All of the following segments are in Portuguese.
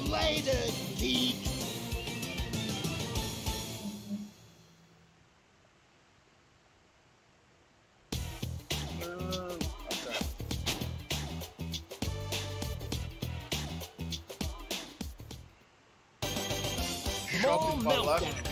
you later, geek. More meltdown.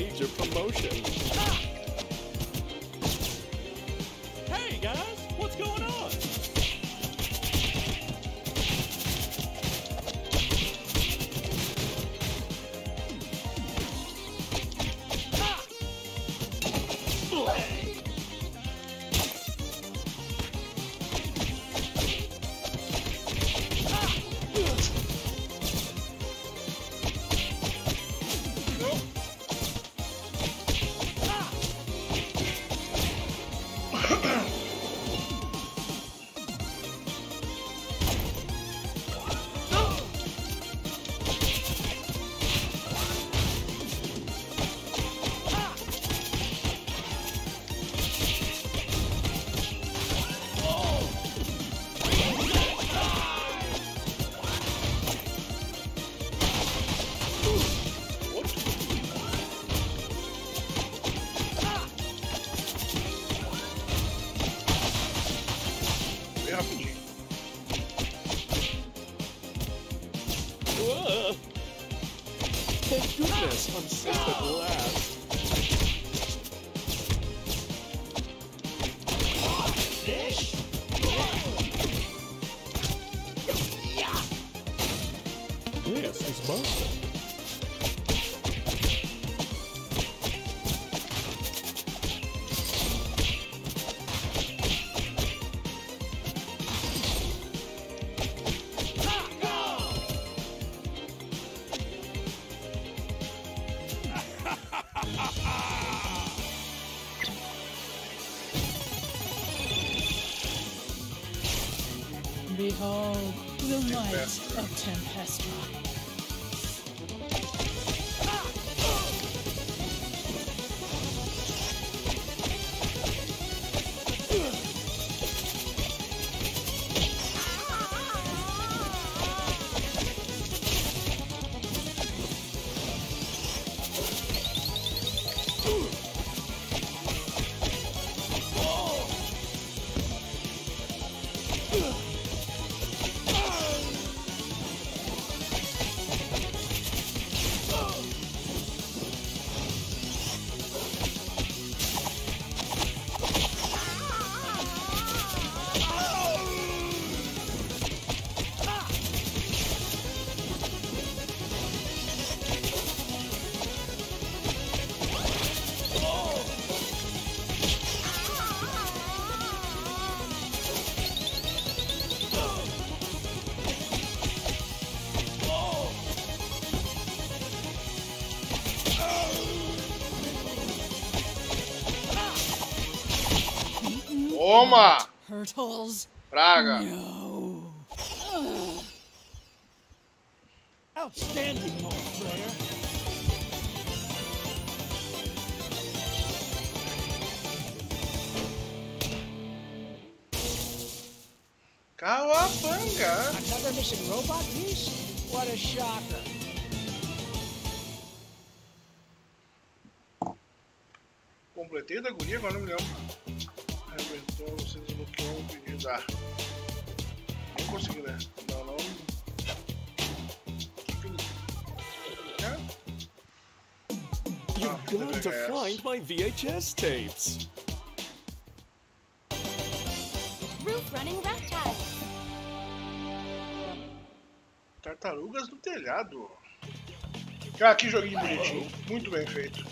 major promotion. Oh, the might of Tempestra. Toma! Turtles. Praga! No. Outstanding. Cauapanga! Another missing robot piece? What a shocker. Completei da guria, agora não me lembro. Ah. Não consegui ler. Não, não. É? You've Ah, got to VHS. find my VHS tapes. Roof running reptiles. Tartarugas no telhado. Cara, que joguinho bonitinho. Muito bem feito.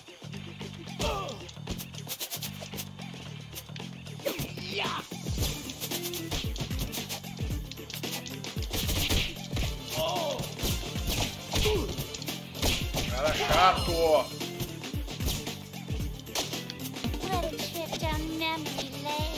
Cara chato. What a trip down memory lane.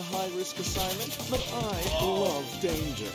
A high-risk assignment, but I love danger.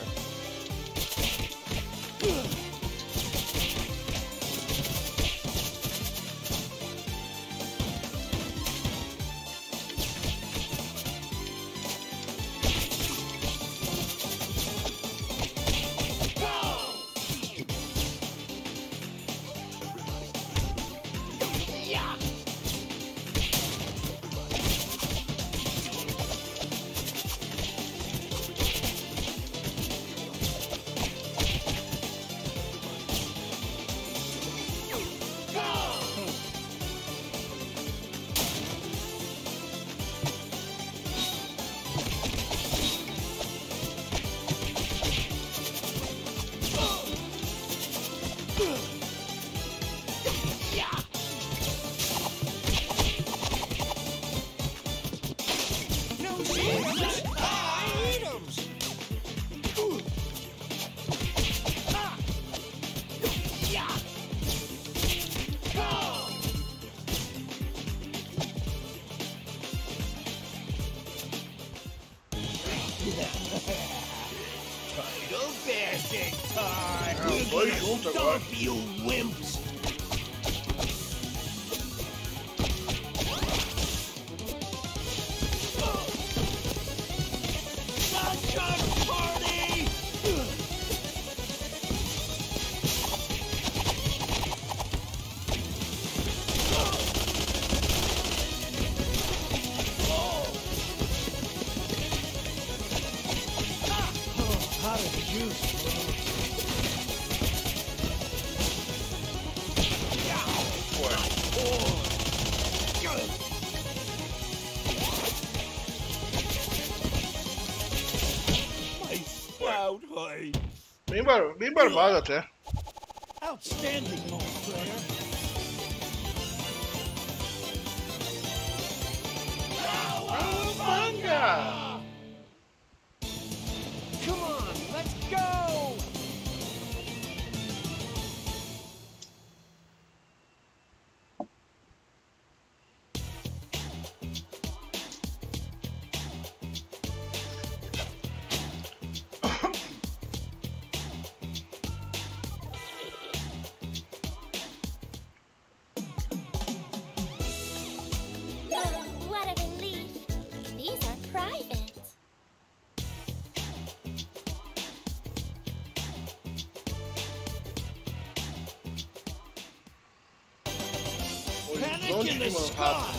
bem barbado até. Outstanding, this will happen.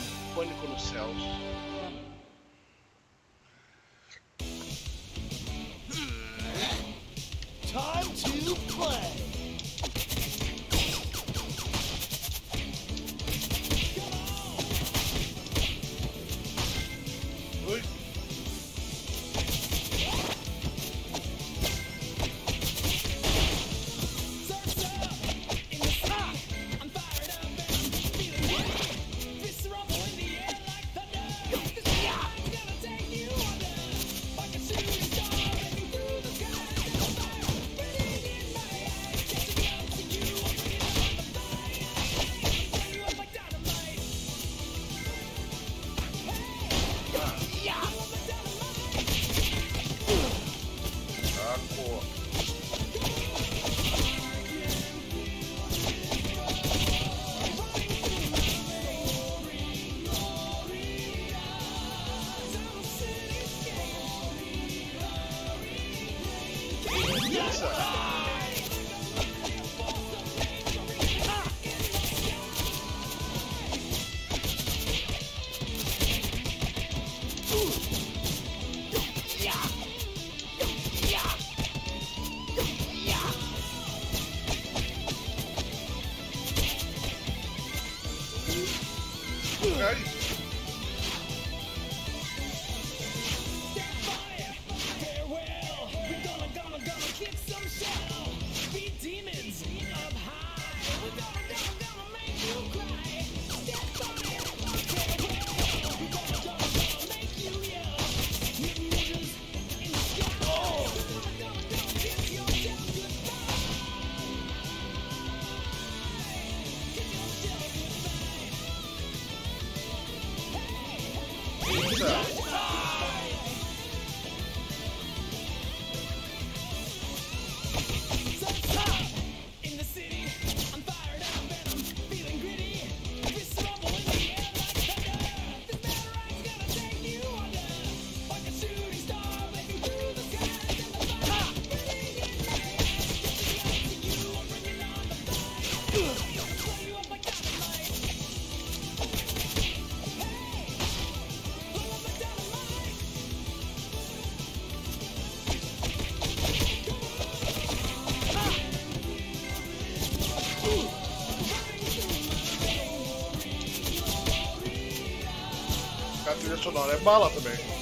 reais. on. It bala for me.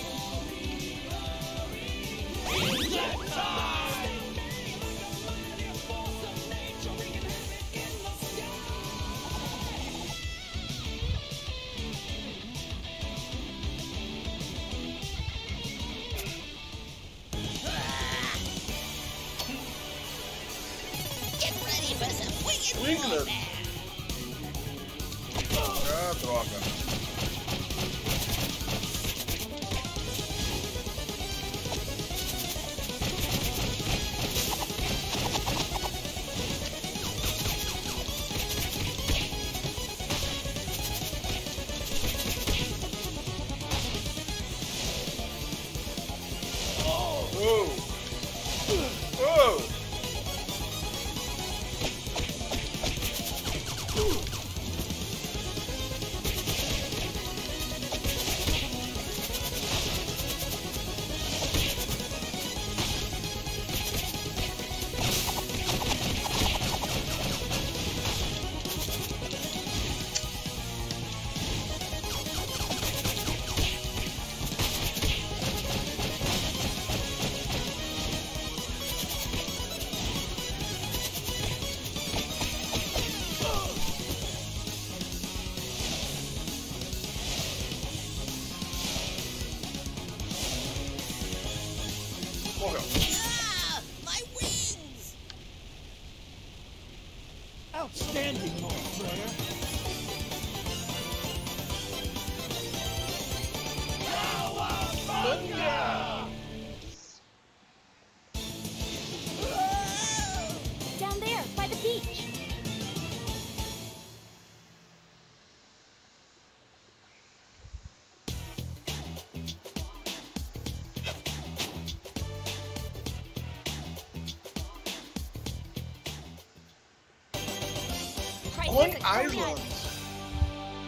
Coney Island.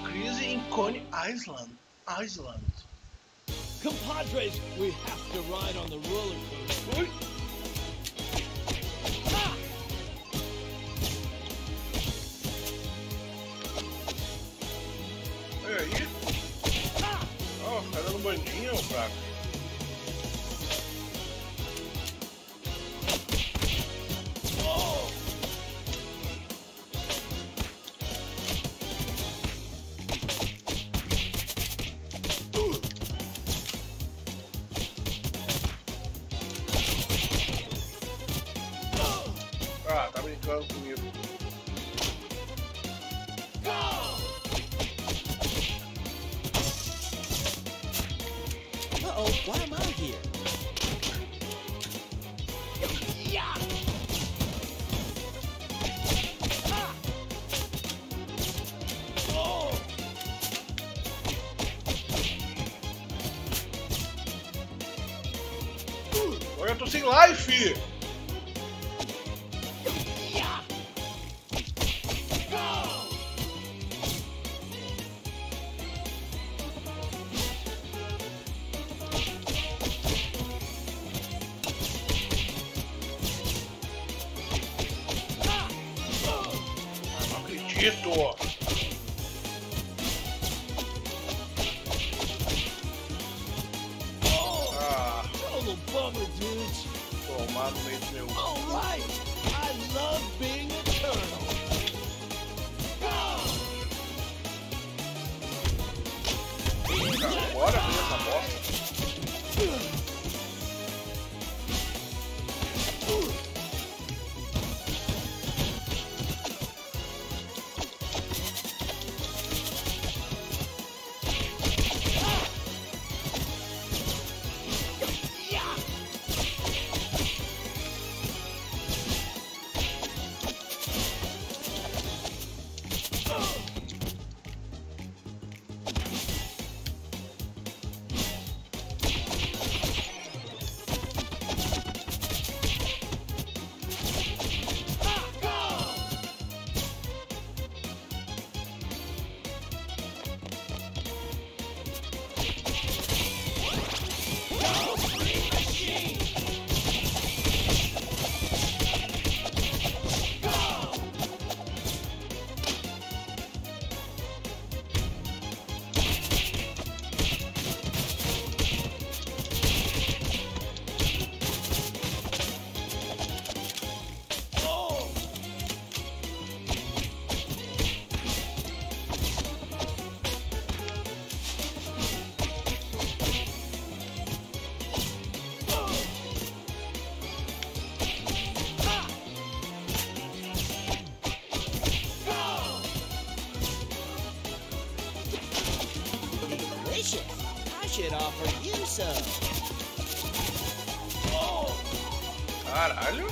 Crazy in Coney Island. Island. Compadres, we have to ride on the roller coaster. Sem Life. ação. Caralho.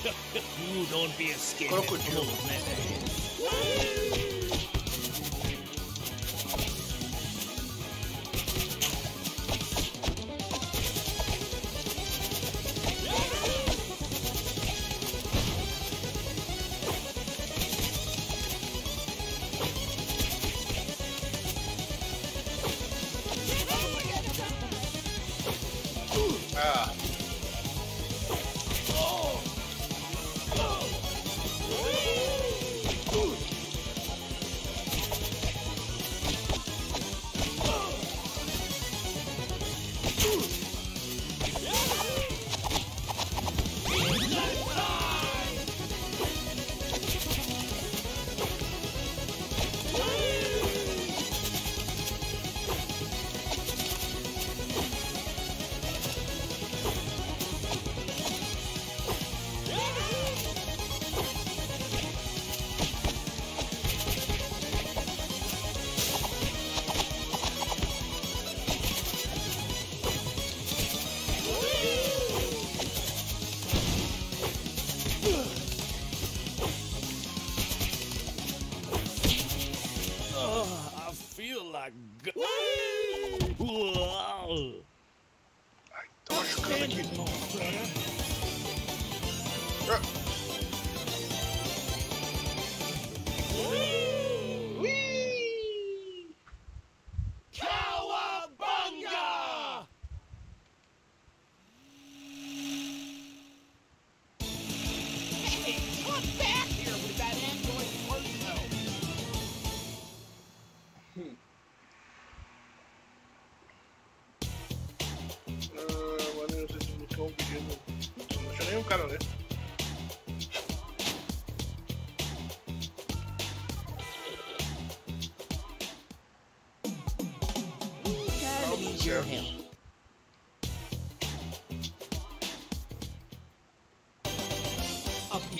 you don't be a scared. Crocodile.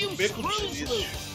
few screws loose.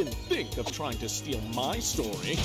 even think of trying to steal my story.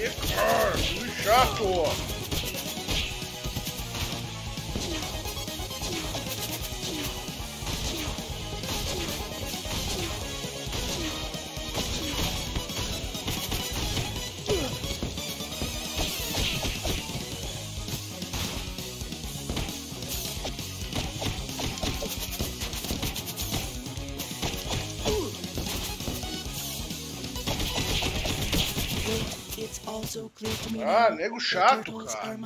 Que carro, chato! Ah, nego chato, cara.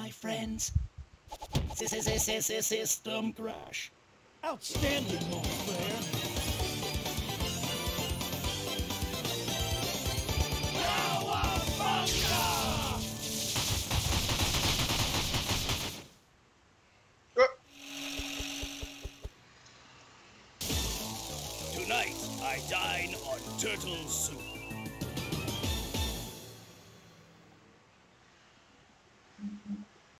Outstanding, old player.